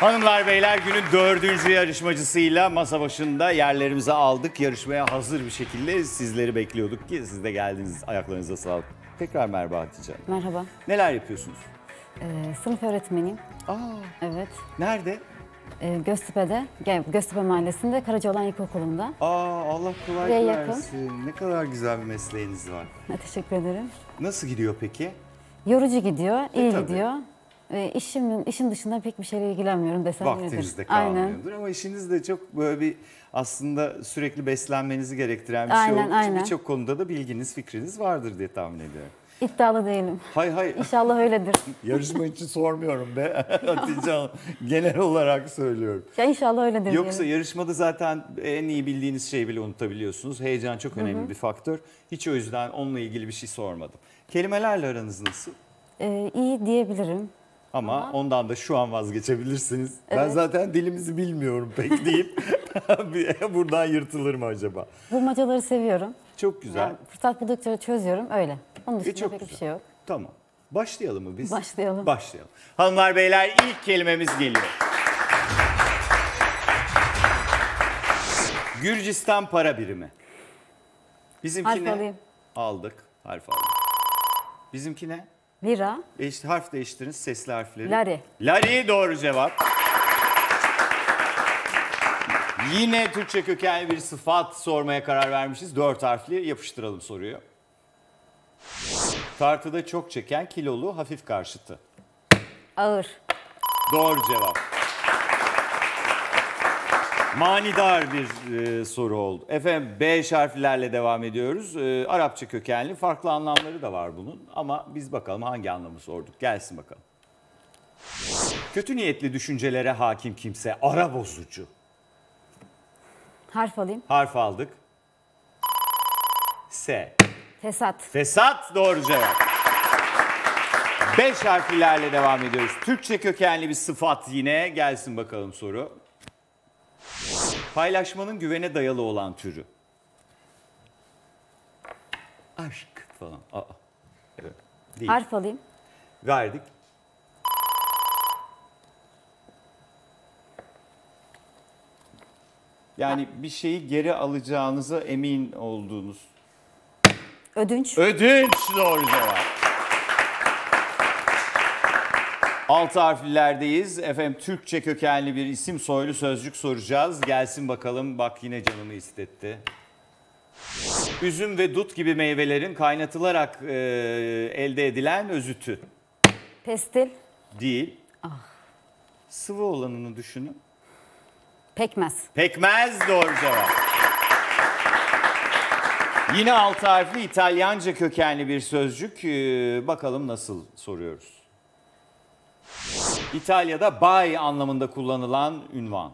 Hanımlar beyler günün dördüncü yarışmacısıyla masa başında yerlerimizi aldık. Yarışmaya hazır bir şekilde sizleri bekliyorduk ki siz de geldiniz. Ayaklarınıza sağlık. Tekrar merhaba Hatice Hanım. Merhaba. Neler yapıyorsunuz? Ee, sınıf öğretmeniyim. Aa, Evet. nerede? Ee, Göztepe'de, Göztepe Mahallesi'nde Karacaoğlan İlkokulu'nda. Aa, Allah Buraya yakın. versin. Ne kadar güzel bir mesleğiniz var. Ha, Teşekkür ederim. Nasıl gidiyor peki? Yorucu gidiyor, iyi E, tabii. gidiyor. Ee, işim, dışında pek bir şeyle ilgilenmiyorum desem yeridir. Aynen. kalmıyordur ama işiniz de çok böyle bir aslında sürekli beslenmenizi gerektiren bir Aynen, şey olduğu için aynen. birçok konuda da bilginiz, fikriniz vardır diye tahmin ediyorum. İddialı değilim. Hay hay İnşallah öyledir. yarışma için sormuyorum be Hatice Hanım. Genel olarak söylüyorum. Ya inşallah öyledir Yoksa diyelim. yarışmada zaten en iyi bildiğiniz şeyi bile unutabiliyorsunuz. Heyecan çok önemli bir faktör. Hiç o yüzden onunla ilgili bir şey sormadım. Kelimelerle aranız nasıl? Ee, iyi diyebilirim. Ama ondan da şu an vazgeçebilirsiniz. Ben Evet. zaten dilimizi bilmiyorum pek deyip buradan yırtılır mı acaba? Bulmacaları seviyorum. Çok güzel. Yani fırsat buldukça çözüyorum öyle. Onun dışında E, çok pek bir güzel. şey yok. Tamam. Başlayalım mı biz? Başlayalım. Başlayalım. Hanımlar beyler ilk kelimemiz geliyor. Gürcistan para birimi. Bizimki Harf ne? alayım. Aldık. Harf aldık. Bizimki ne? Lira, E işte harf değiştiriniz sesli harfleri. Lari. Lari doğru cevap. Yine Türkçe kökenli bir sıfat sormaya karar vermişiz. Dört harfli yapıştıralım soruyu. Tartıda çok çeken kilolu hafif karşıtı. ağır, Doğru cevap. Manidar bir e, soru oldu. Efendim beş harflerle devam ediyoruz. E, Arapça kökenli farklı anlamları da var bunun. Ama biz bakalım hangi anlamı sorduk. Gelsin bakalım. Kötü niyetli düşüncelere hakim kimse ara bozucu. harf alayım. Harf aldık. S. Fesat, Fesat doğru cevap. Beş harflilerle devam ediyoruz. Türkçe kökenli bir sıfat yine. Gelsin bakalım soru. Paylaşmanın güvene dayalı olan türü. Aşk falan. Aa, evet. Değil. harf alayım. Verdik. Yani bir şeyi geri alacağınıza emin olduğunuz Ödünç, Ödünç doğru cevap. Altı harflilerdeyiz. Efendim Türkçe kökenli bir isim soylu sözcük soracağız. Gelsin bakalım bak yine canımı istetti. Üzüm ve dut gibi meyvelerin kaynatılarak e, elde edilen özütü pestil, değil. Sıvı olanını düşünün. pekmez. Pekmez doğru cevap. Yine altı harfli İtalyanca kökenli bir sözcük. Ee, bakalım nasıl soruyoruz. İtalya'da bay anlamında kullanılan ünvan.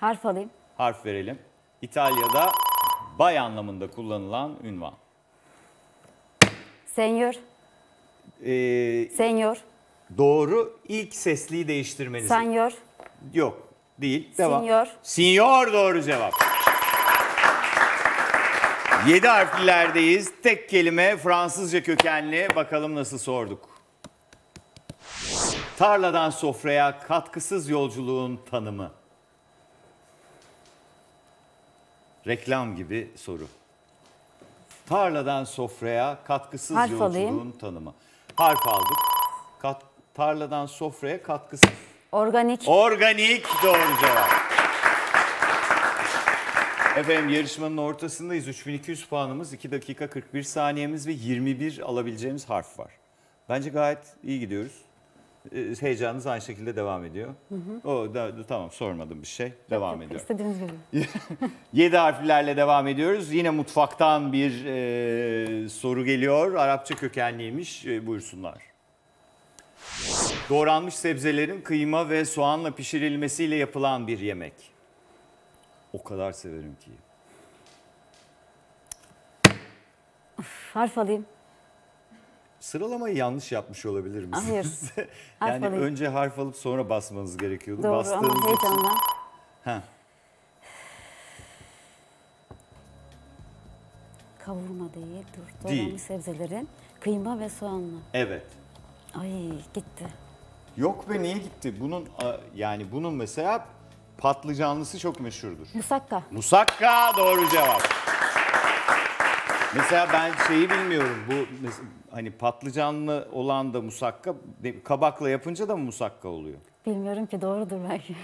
Harf alayım. Harf verelim. İtalya'da bay anlamında kullanılan ünvan. Senyor, Ee, senyor, doğru ilk sesliyi değiştirmeniz. senyor, Yok değil. Devam. Sinyor. Sinyor doğru cevap. Yedi harflilerdeyiz. Tek kelime Fransızca kökenli. Bakalım nasıl sorduk. Tarladan sofraya katkısız yolculuğun tanımı. Reklam gibi soru. Tarladan sofraya katkısız Harf yolculuğun alayım. tanımı. Harf aldık. Kat, tarladan sofraya katkısız. organik, Organik doğru cevap. Efendim yarışmanın ortasındayız. 3200 puanımız, 2 dakika 41 saniyemiz ve 21 alabileceğimiz harf var. Bence gayet iyi gidiyoruz. Ee, Heyecanınız aynı şekilde devam ediyor. O da, da- tamam sormadım bir şey. Devam ediyor. istediğiniz gibi. 7 harflerle devam ediyoruz. Yine mutfaktan bir e, soru geliyor. Arapça kökenliymiş. E, buyursunlar. Doğranmış sebzelerin kıyma ve soğanla pişirilmesiyle yapılan bir yemek. O kadar severim ki. Harf alayım. Sıralamayı yanlış yapmış olabilir misiniz? Harf yani alayım. önce harf alıp sonra basmanız gerekiyordu. Doğru Bastığınız ama için- heyecandan. Ha, Kavurma değil, dur. Değil. Doğranmış sebzelerin kıyma ve soğanla. evet. Ay gitti. Yok be niye gitti? Bunun yani bunun mesela patlıcanlısı çok meşhurdur. Musakka. Musakka doğru cevap. Mesela ben şeyi bilmiyorum. Bu hani patlıcanlı olan da musakka, kabakla yapınca da mı musakka oluyor? Bilmiyorum ki doğrudur belki.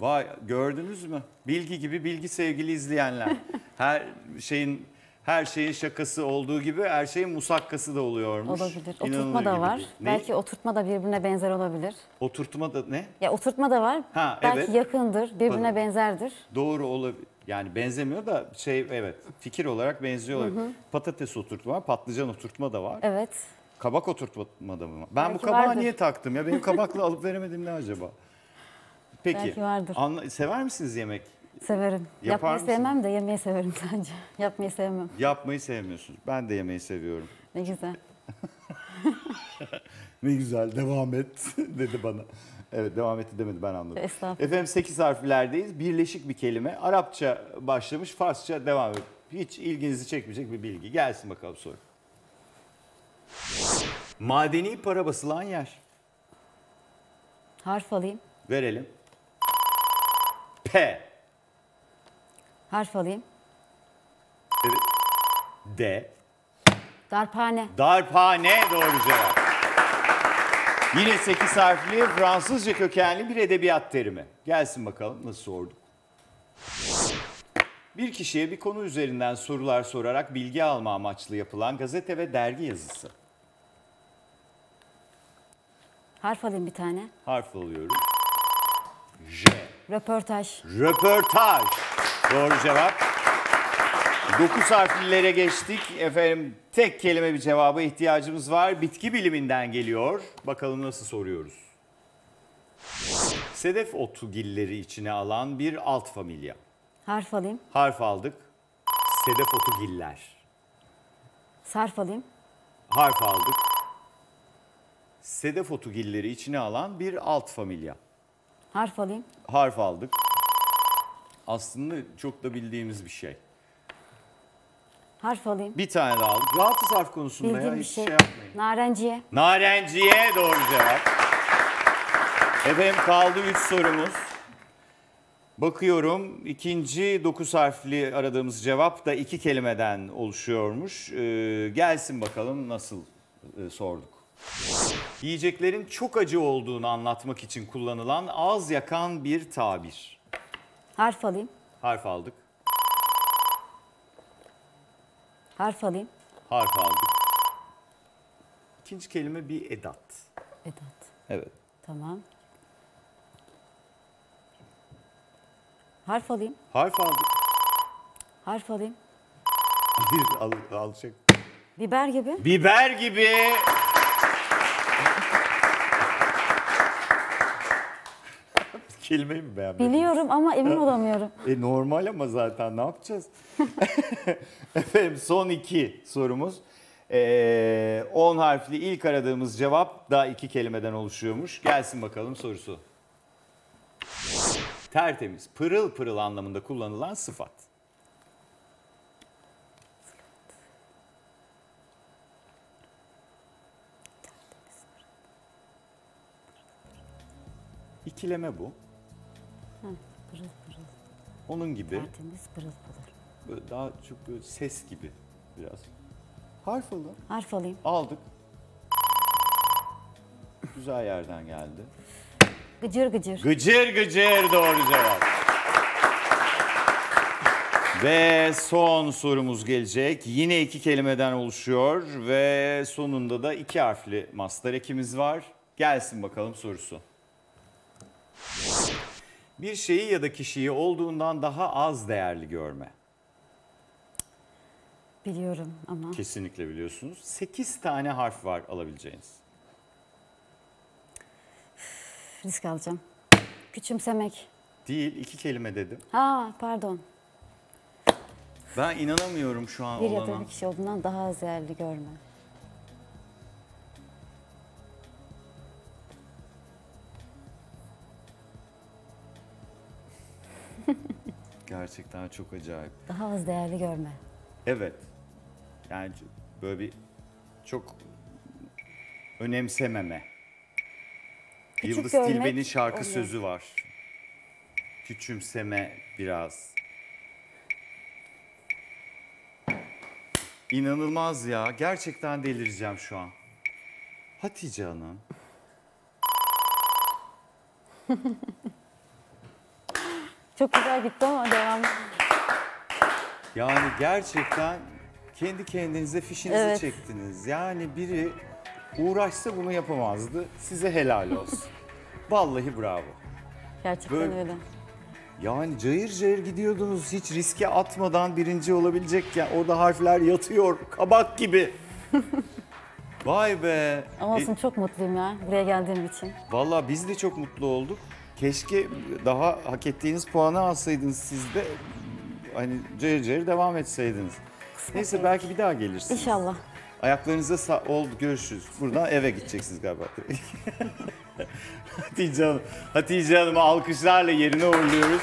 Vay gördünüz mü? Bilgi gibi bilgi sevgili izleyenler. Her şeyin her şeyin şakası olduğu gibi her şeyin musakkası da oluyormuş. Olabilir. İnanılır Oturtma da gibi var. Ne? Belki oturtma da birbirine benzer olabilir. Oturtma da ne? Ya oturtma da var. Ha, belki evet. yakındır, birbirine Olabilir. benzerdir. Doğru olabilir. Yani benzemiyor da şey evet fikir olarak benziyor olabilir. Patates oturtma var, patlıcan oturtma da var. Evet. Kabak oturtma da mı var? Ben bu Belki kabağı vardır. niye taktım ya? Benim kabakla alıp veremedim ne acaba? Peki. Belki vardır. anla- sever misiniz yemek? Severim. Yapar Yapmayı mısın? sevmem de yemeği severim sadece. Yapmayı sevmem. Yapmayı sevmiyorsunuz. Ben de yemeği seviyorum. Ne güzel. Ne güzel devam et dedi bana. Evet devam etti demedi ben anladım. Estağfurullah. Efendim 8 harflerdeyiz. Birleşik bir kelime. Arapça başlamış, Farsça devam ediyor. Hiç ilginizi çekmeyecek bir bilgi. Gelsin bakalım soru. Madeni para basılan yer. Harf alayım. Verelim. P. Harf alayım. Evet. D. Darphane. Darphane doğru cevap. Yine 8 harfli Fransızca kökenli bir edebiyat terimi. Gelsin bakalım nasıl sorduk. Bir kişiye bir konu üzerinden sorular sorarak bilgi alma amaçlı yapılan gazete ve dergi yazısı. Harf alayım bir tane. Harf alıyoruz. J. Röportaj. Röportaj. Doğru cevap. 9 harflilere geçtik. Efendim tek kelime bir cevaba ihtiyacımız var. Bitki biliminden geliyor. Bakalım nasıl soruyoruz. Sedef otugilleri içine alan bir alt familya. Harf alayım. Harf aldık. Sedef otugiller. Sarf alayım. Harf aldık. Sedef otugilleri içine alan bir alt familya. Harf alayım. Harf aldık. Aslında çok da bildiğimiz bir şey. Harf alayım. Bir tane daha aldık. Rahatız harf konusunda ya. Bildiğim bir Hiç şey. şey yapmayın. Narenciye. Narenciye doğru cevap. Efendim kaldı 3 sorumuz. Bakıyorum ikinci 9 harfli aradığımız cevap da iki kelimeden oluşuyormuş. Ee, gelsin bakalım nasıl e, sorduk. Yiyeceklerin çok acı olduğunu anlatmak için kullanılan ağız yakan bir tabir. Harf alayım. Harf aldık. Harf alayım. Harf aldık. İkinci kelime bir edat. Vedat. Evet. Tamam. Harf alayım. Harf aldık. Harf alayım. Bir al, alacak. Biber gibi. Biber gibi. Kelimeyi mi beğenmedin? Biliyorum ama emin olamıyorum. E normal ama zaten ne yapacağız? Efendim son iki sorumuz. 10 harfli ilk aradığımız cevap da iki kelimeden oluşuyormuş. Gelsin bakalım sorusu. Tertemiz, pırıl pırıl anlamında kullanılan sıfat. İkileme bu. Pırıl pırıl. Onun gibi. Tertemiz pırıl pırıl. Böyle daha çok böyle ses gibi biraz. Harf alın. Harf alayım. Aldık. Güzel yerden geldi. Gıcır gıcır. Gıcır gıcır doğru cevap. Ve son sorumuz gelecek. Yine iki kelimeden oluşuyor ve sonunda da iki harfli master ekimiz var. Gelsin bakalım sorusu. Bir şeyi ya da kişiyi olduğundan daha az değerli görme. Biliyorum ama. Kesinlikle biliyorsunuz. 8 tane harf var alabileceğiniz. Risk alacağım. Küçümsemek. Değil, iki kelime dedim. Ha pardon. Ben inanamıyorum şu an Bir ya olana. da bir kişi olduğundan daha az değerli görme. Gerçekten çok acayip. Daha az değerli görme. Evet. Yani böyle bir çok önemsememe. Küçük Yıldız görmek Tilbe'nin şarkı oluyor. sözü var. Küçümseme biraz. İnanılmaz ya. Gerçekten delireceğim şu an. Hatice Hanım. Çok güzel gitti ama devam. Yani gerçekten kendi kendinize fişinizi Evet. çektiniz. Yani biri uğraşsa bunu yapamazdı. Size helal olsun. Vallahi bravo. Gerçekten Böyle- öyle. Yani cayır cayır gidiyordunuz hiç riske atmadan birinci olabilecekken orada harfler yatıyor kabak gibi. Vay be. Ama E, olsun çok mutluyum ya buraya geldiğim için. Valla biz de çok mutlu olduk. Keşke daha hak ettiğiniz puanı alsaydınız siz de hani cayır cayır devam etseydiniz. Neyse belki bir daha gelirsiniz. İnşallah. Ayaklarınıza sa- oldu görüşürüz. Buradan eve gideceksiniz galiba. Hatice Hanım, Hatice Hanım'ı alkışlarla yerine uğurluyoruz.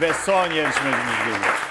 Ve son yarışmacımız geliyor.